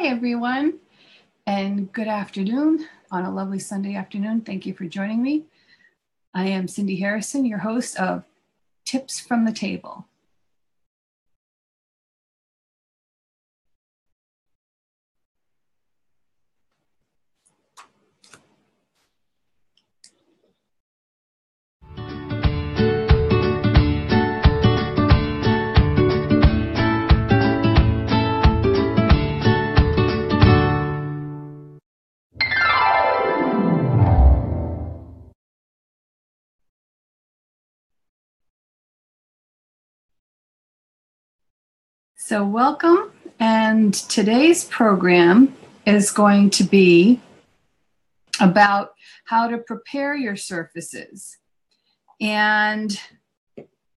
Hi, everyone, and good afternoon on a lovely Sunday afternoon. Thank you for joining me. I am Cindy Harrison, your host of Tips from the Table. So, welcome. And today's program is going to be about how to prepare your surfaces. And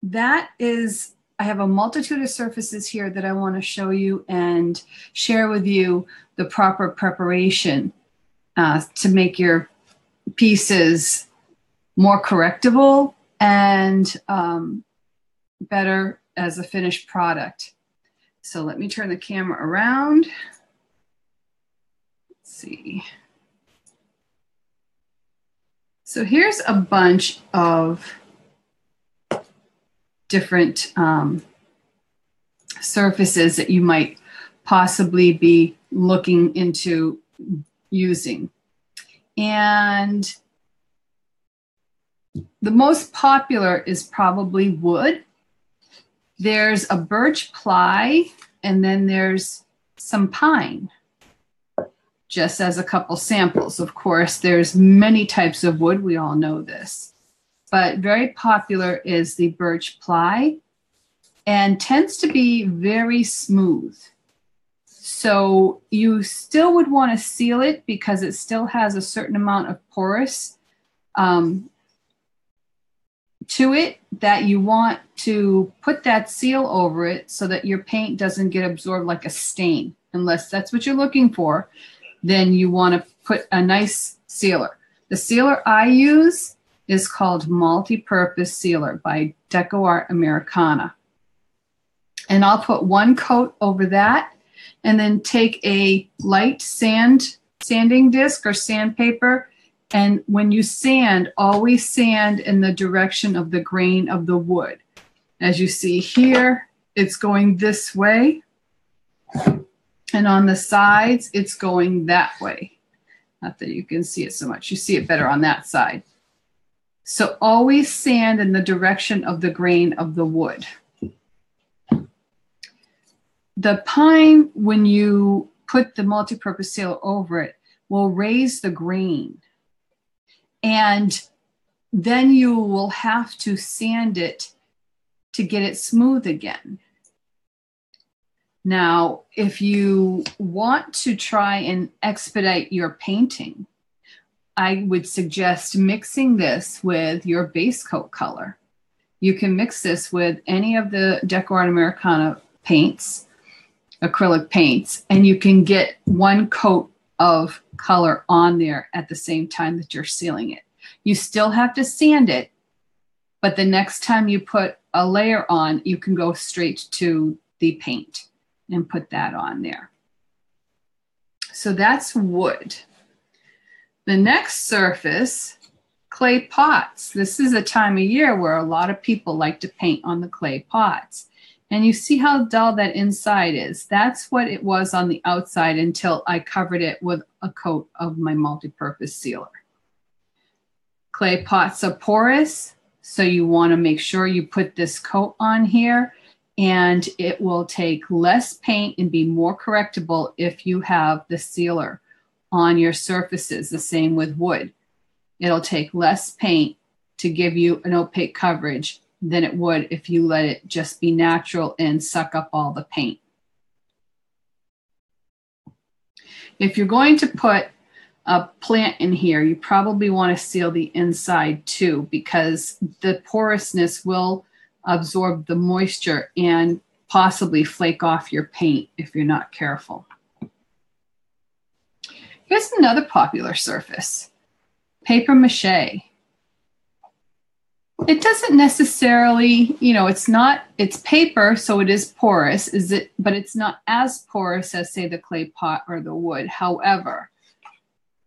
that is, I have a multitude of surfaces here that I want to show you and share with you the proper preparation uh, to make your pieces more correctable and um, better as a finished product. So let me turn the camera around. Let's see. So here's a bunch of different um, surfaces that you might possibly be looking into using. And the most popular is probably wood. There's a birch ply, and then there's some pine, just as a couple samples. Of course, there's many types of wood. We all know this. But very popular is the birch ply and tends to be very smooth. So you still would want to seal it because it still has a certain amount of porous um, to it that you want to put that seal over it so that your paint doesn't get absorbed like a stain. Unless that's what you're looking for, then you want to put a nice sealer. The sealer I use is called Multi-Purpose Sealer by DecoArt Americana. And I'll put one coat over that and then take a light sand sanding disc or sandpaper and when you sand, always sand in the direction of the grain of the wood. As you see here, it's going this way. And on the sides, it's going that way. Not that you can see it so much. You see it better on that side. So always sand in the direction of the grain of the wood. The pine, when you put the multi-purpose seal over it, will raise the grain and then you will have to sand it to get it smooth again. Now, if you want to try and expedite your painting, I would suggest mixing this with your base coat color. You can mix this with any of the DecoArt Americana paints, acrylic paints, and you can get one coat of color on there at the same time that you're sealing it. You still have to sand it, but the next time you put a layer on, you can go straight to the paint and put that on there. So that's wood. The next surface, clay pots. This is a time of year where a lot of people like to paint on the clay pots. And you see how dull that inside is. That's what it was on the outside until I covered it with a coat of my multi-purpose sealer. Clay pots are porous, so you want to make sure you put this coat on here and it will take less paint and be more correctable if you have the sealer on your surfaces, the same with wood. It'll take less paint to give you an opaque coverage than it would if you let it just be natural and suck up all the paint. If you're going to put a plant in here, you probably want to seal the inside too because the porousness will absorb the moisture and possibly flake off your paint if you're not careful. Here's another popular surface, paper mache. It doesn't necessarily, you know, it's not, it's paper, so it is porous, is it, but it's not as porous as, say, the clay pot or the wood. However,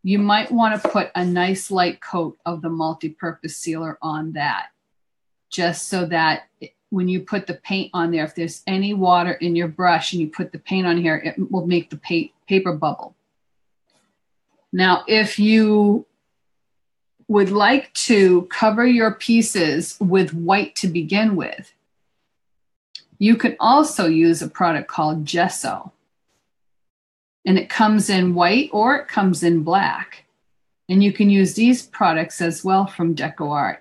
you might want to put a nice light coat of the multi-purpose sealer on that, just so that when you put the paint on there, if there's any water in your brush and you put the paint on here, it will make the pa paper bubble. Now, if you would like to cover your pieces with white to begin with, you can also use a product called gesso. And it comes in white or it comes in black. And you can use these products as well from DecoArt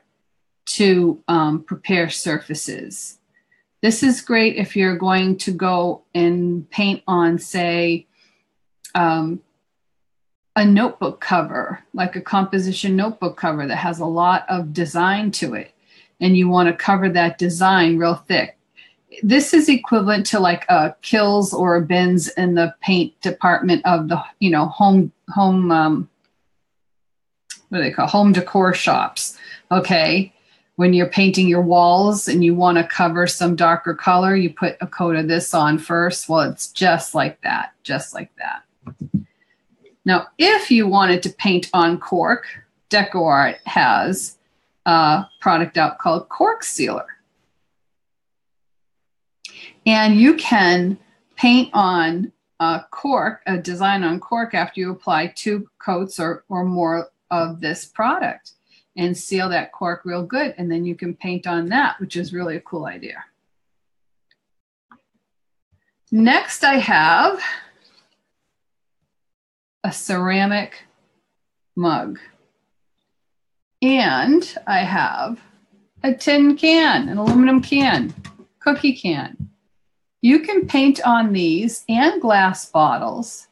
to um, prepare surfaces. This is great if you're going to go and paint on, say, um, a notebook cover, like a composition notebook cover that has a lot of design to it, and you want to cover that design real thick. This is equivalent to like a Kilz or a bins in the paint department of the, you know, home home um, what do they call home decor shops. Okay, when you're painting your walls and you want to cover some darker color, you put a coat of this on first. Well, it's just like that, just like that. Now, if you wanted to paint on cork, DecoArt has a product out called Cork Sealer. And you can paint on a cork, a design on cork after you apply two coats or, or more of this product and seal that cork real good. And then you can paint on that, which is really a cool idea. Next I have a ceramic mug. And I have a tin can, an aluminum can, cookie can. You can paint on these and glass bottles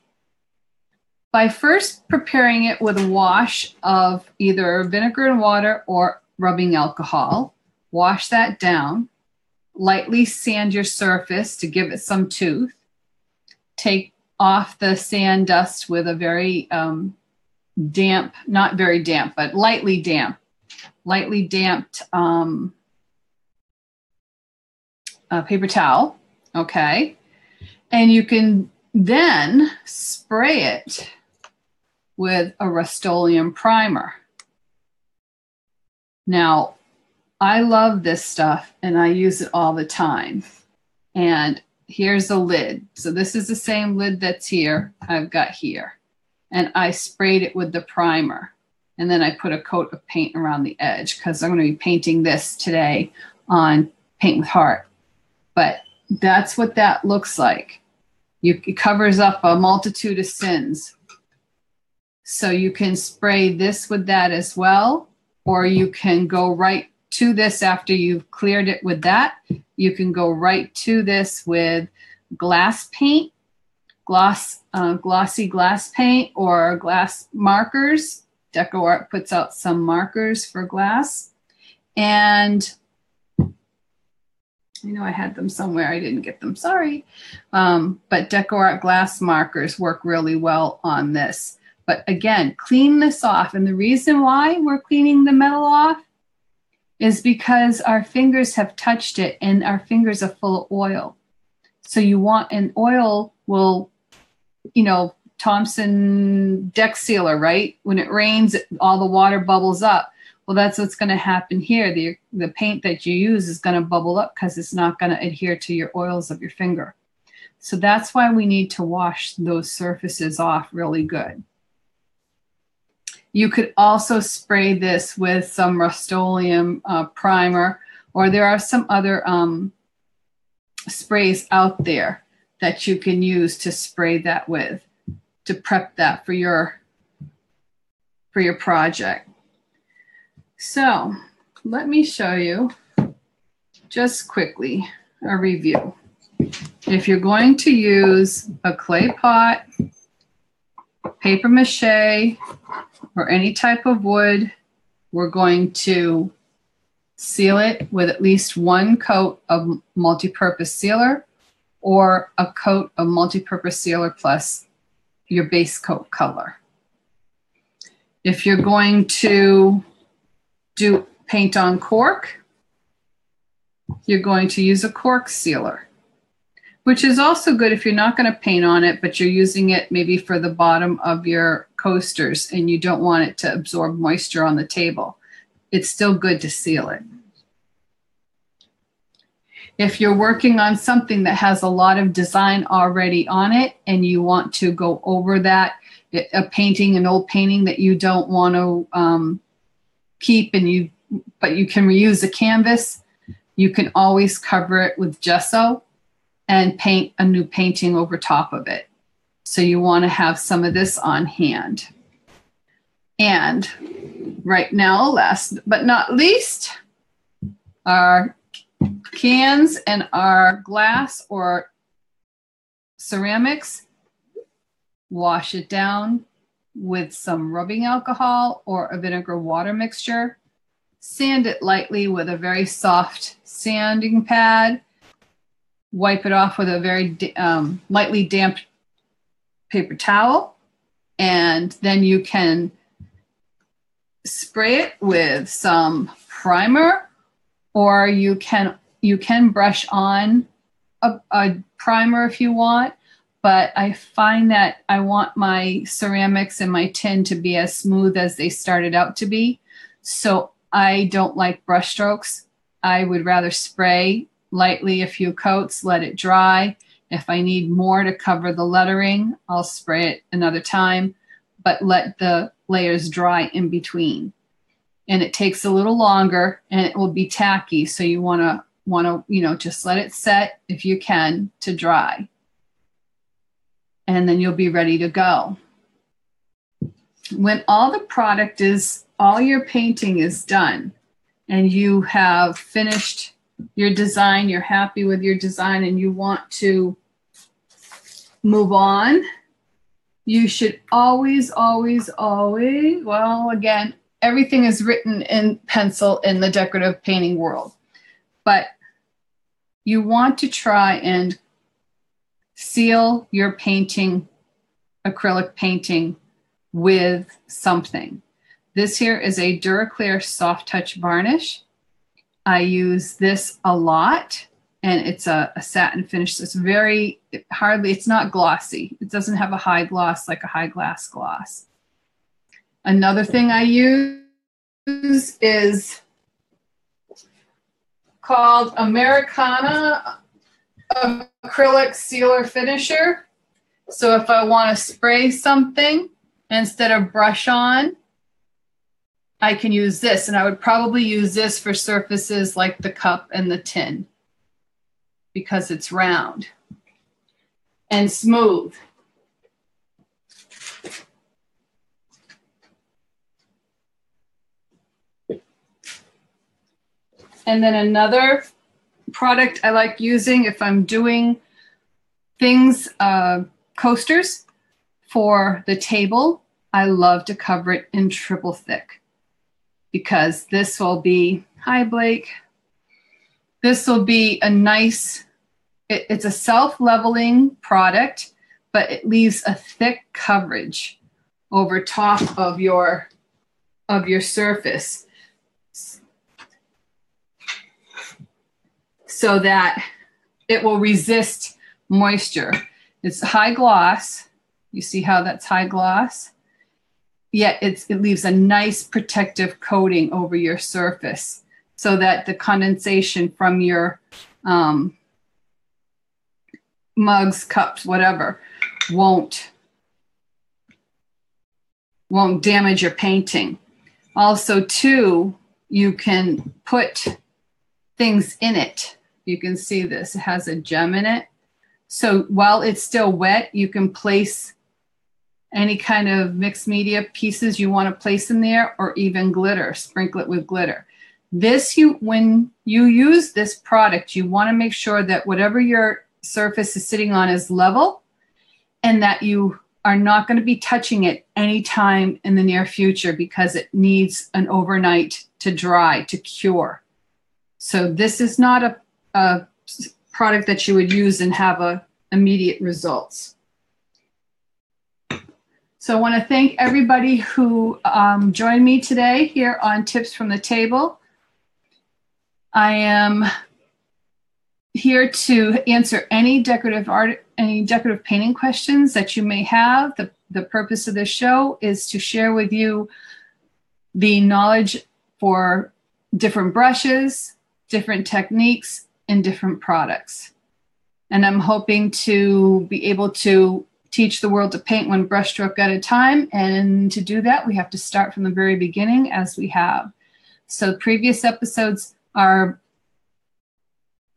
by first preparing it with a wash of either vinegar and water or rubbing alcohol. Wash that down. Lightly sand your surface to give it some tooth. Take off the sand dust with a very um, damp, not very damp, but lightly damp, lightly damped um, paper towel. Okay. And you can then spray it with a Rust-Oleum primer. Now, I love this stuff and I use it all the time. And here's a lid. So this is the same lid that's here, I've got here. And I sprayed it with the primer. And then I put a coat of paint around the edge because I'm going to be painting this today on Paint with Heart. But that's what that looks like. You, it covers up a multitude of sins. So you can spray this with that as well, or you can go right to this after you've cleared it with that. You can go right to this with glass paint, gloss, uh, glossy glass paint, or glass markers. DecoArt puts out some markers for glass. And I know I had them somewhere. I didn't get them. Sorry. Um, but DecoArt glass markers work really well on this. But again, clean this off. And the reason why we're cleaning the metal off is because our fingers have touched it and our fingers are full of oil. So you want an oil will, you know, Thompson deck sealer, right? When it rains, all the water bubbles up. Well, that's what's going to happen here. The, the paint that you use is going to bubble up because it's not going to adhere to your oils of your finger. So that's why we need to wash those surfaces off really good. You could also spray this with some Rust-Oleum uh, primer, or there are some other um, sprays out there that you can use to spray that with to prep that for your for your project. So let me show you just quickly a review. If you're going to use a clay pot, paper mache, or any type of wood, we're going to seal it with at least one coat of multi-purpose sealer or a coat of multi-purpose sealer plus your base coat color. If you're going to do paint on cork, you're going to use a cork sealer, which is also good if you're not going to paint on it, but you're using it maybe for the bottom of your coasters and you don't want it to absorb moisture on the table. It's still good to seal it. If you're working on something that has a lot of design already on it and you want to go over that, a painting, an old painting that you don't want to um, keep and you, but you can reuse the canvas, you can always cover it with gesso and paint a new painting over top of it. So you want to have some of this on hand. And right now, last but not least, our cans and our glass or ceramics, wash it down with some rubbing alcohol or a vinegar water mixture. Sand it lightly with a very soft sanding pad. Wipe it off with a very um, lightly damp paper towel. And then you can spray it with some primer or you can you can brush on a, a primer if you want but I find that I want my ceramics and my tin to be as smooth as they started out to be. So I don't like brush strokes. I would rather spray lightly a few coats, let it dry. If I need more to cover the lettering, I'll spray it another time, but let the layers dry in between and it takes a little longer and it will be tacky. So you want to want to, you know, just let it set if you can to dry. And then you'll be ready to go. When all the product is, all your painting is done and you have finished your design, you're happy with your design and you want to move on, you should always, always, always, well, again, everything is written in pencil in the decorative painting world. But you want to try and seal your painting, acrylic painting, with something. This here is a Duraclear Soft Touch Varnish. I use this a lot and it's a, a satin finish. So it's very hardly, it's not glossy. It doesn't have a high gloss like a high glass gloss. Another thing I use is called Americana Acrylic Sealer Finisher. So if I want to spray something instead of brush on, I can use this. And I would probably use this for surfaces like the cup and the tin because it's round and smooth. And then another product I like using if I'm doing things, uh, coasters for the table, I love to cover it in triple thick because this will be, hi Blake, this will be a nice, it, it's a self-leveling product, but it leaves a thick coverage over top of your, of your surface. so that it will resist moisture. It's high gloss. You see how that's high gloss? Yet it leaves a nice protective coating over your surface so that the condensation from your um, mugs, cups, whatever, won't won't damage your painting. Also, too, you can put things in it you can see this. It has a gem in it. So while it's still wet, you can place any kind of mixed media pieces you want to place in there or even glitter, sprinkle it with glitter. This you when you use this product, you want to make sure that whatever your surface is sitting on is level and that you are not going to be touching it anytime in the near future because it needs an overnight to dry, to cure. So this is not a a product that you would use and have a immediate results. So I want to thank everybody who um, joined me today here on Tips from the Table. I am here to answer any decorative art, any decorative painting questions that you may have. The, the purpose of this show is to share with you the knowledge for different brushes, different techniques, and different products. And I'm hoping to be able to teach the world to paint one brushstroke at a time. And to do that, we have to start from the very beginning as we have. So previous episodes are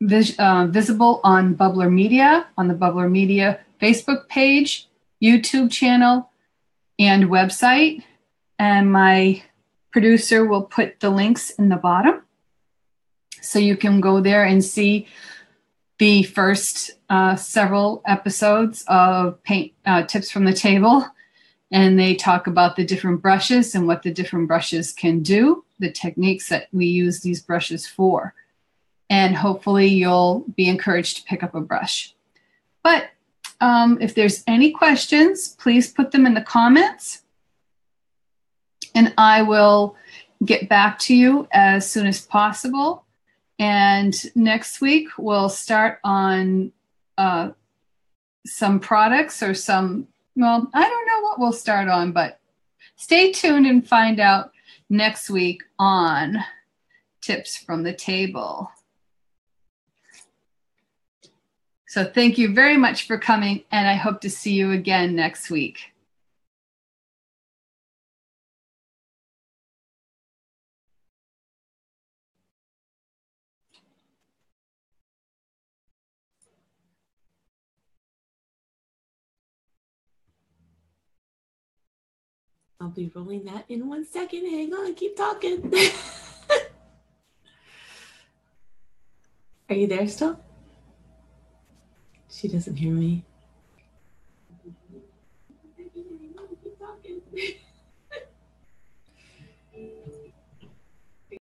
vis uh, visible on Bubblr Media, on the Bubblr Media Facebook page, YouTube channel, and website. And my producer will put the links in the bottom. So you can go there and see the first uh, several episodes of paint uh, tips from the table and they talk about the different brushes and what the different brushes can do the techniques that we use these brushes for. And hopefully you'll be encouraged to pick up a brush. But um, if there's any questions please put them in the comments. And i will get back to you as soon as possible. And next week we'll start on uh, some products or some, well, I don't know what we'll start on, but stay tuned and find out next week on Tips from the Table. So thank you very much for coming, and I hope to see you again next week. I'll be rolling that in one second. Hang on, keep talking. Are you there still? She doesn't hear me.